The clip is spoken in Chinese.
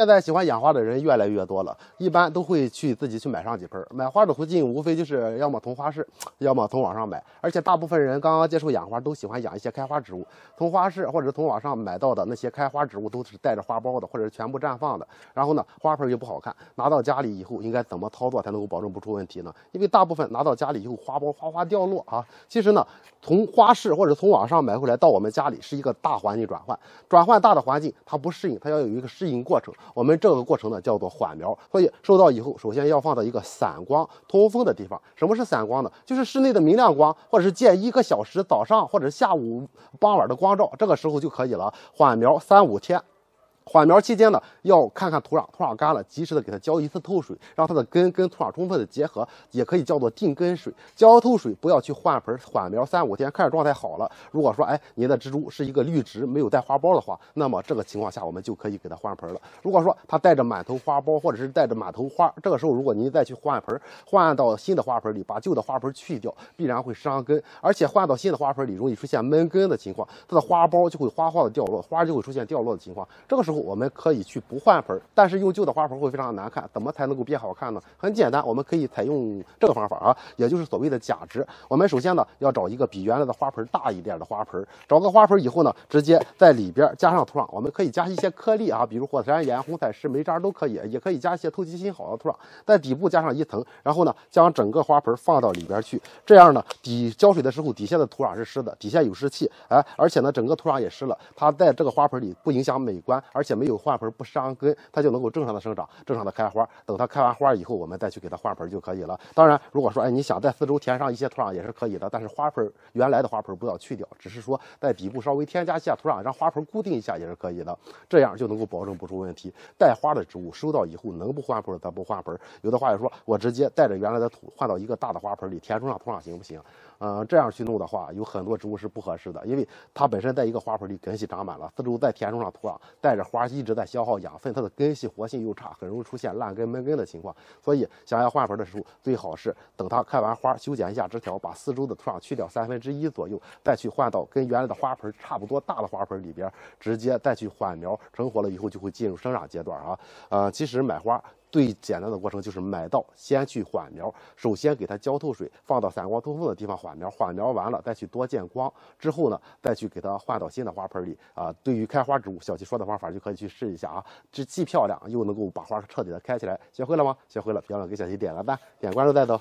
现在喜欢养花的人越来越多了，一般都会去自己去买上几盆。买花的途径无非就是要么从花市，要么从网上买。而且大部分人刚刚接触养花都喜欢养一些开花植物，从花市或者从网上买到的那些开花植物都是带着花苞的，或者是全部绽放的。然后呢，花盆又不好看，拿到家里以后应该怎么操作才能够保证不出问题呢？因为大部分拿到家里以后花苞哗哗掉落啊。其实呢，从花市或者从网上买回来到我们家里是一个大环境转换，转换大的环境它不适应，它要有一个适应过程。我们这个过程呢叫做缓苗，所以收到以后，首先要放到一个散光通风的地方。什么是散光呢？就是室内的明亮光，或者是见一个小时早上或者下午傍晚的光照，这个时候就可以了。缓苗三五天。缓苗期间呢，要看看土壤，土壤干了，及时的给它浇一次透水，让它的根跟土壤充分的结合，也可以叫做定根水。浇透水，不要去换盆，缓苗三五天，看着状态好了。如果说，哎，您的植株是一个绿植，没有带花苞的话，那么这个情况下，我们就可以给它换盆了。如果说它带着满头花苞，或者是带着满头花，这个时候如果您再去换盆，换到新的花盆里，把旧的花盆去掉，必然会伤根，而且换到新的花盆里，容易出现闷根的情况，它的花苞就会哗哗的掉落，花就会出现掉落的情况。这个时候。我们可以去不换盆，但是用旧的花盆会非常难看。怎么才能够变好看呢？很简单，我们可以采用这个方法啊，也就是所谓的假植。我们首先呢，要找一个比原来的花盆大一点的花盆，找个花盆以后呢，直接在里边加上土壤。我们可以加一些颗粒啊，比如火山岩、红彩石、煤渣都可以，也可以加一些透气性好的土壤，在底部加上一层，然后呢，将整个花盆放到里边去。这样呢，底浇水的时候，底下的土壤是湿的，底下有湿气，哎，而且呢，整个土壤也湿了，它在这个花盆里不影响美观，而且。且没有换盆不伤根，它就能够正常的生长，正常的开花。等它开完花以后，我们再去给它换盆就可以了。当然，如果说哎你想在四周填上一些土壤也是可以的，但是花盆原来的花盆不要去掉，只是说在底部稍微添加一下土壤，让花盆固定一下也是可以的。这样就能够保证不出问题。带花的植物收到以后能不换盆咱不换盆。有的话友说我直接带着原来的土换到一个大的花盆里填充上土壤行不行？嗯，这样去弄的话，有很多植物是不合适的，因为它本身在一个花盆里根系长满了，四周再填充上土壤，带着花一直在消耗养分，它的根系活性又差，很容易出现烂根闷根的情况。所以想要换盆的时候，最好是等它开完花，修剪一下枝条，把四周的土壤去掉三分之一左右，再去换到跟原来的花盆差不多大的花盆里边，直接再去缓苗，成活了以后就会进入生长阶段啊。呃，其实买花。最简单的过程就是买到先去缓苗，首先给它浇透水，放到散光通风的地方缓苗，缓苗完了再去多见光，之后呢再去给它换到新的花盆里啊。对于开花植物，小七说的方法就可以去试一下啊，这既漂亮又能够把花彻底的开起来。学会了吗？学会了，别忘了给小七点个赞，点关注再走。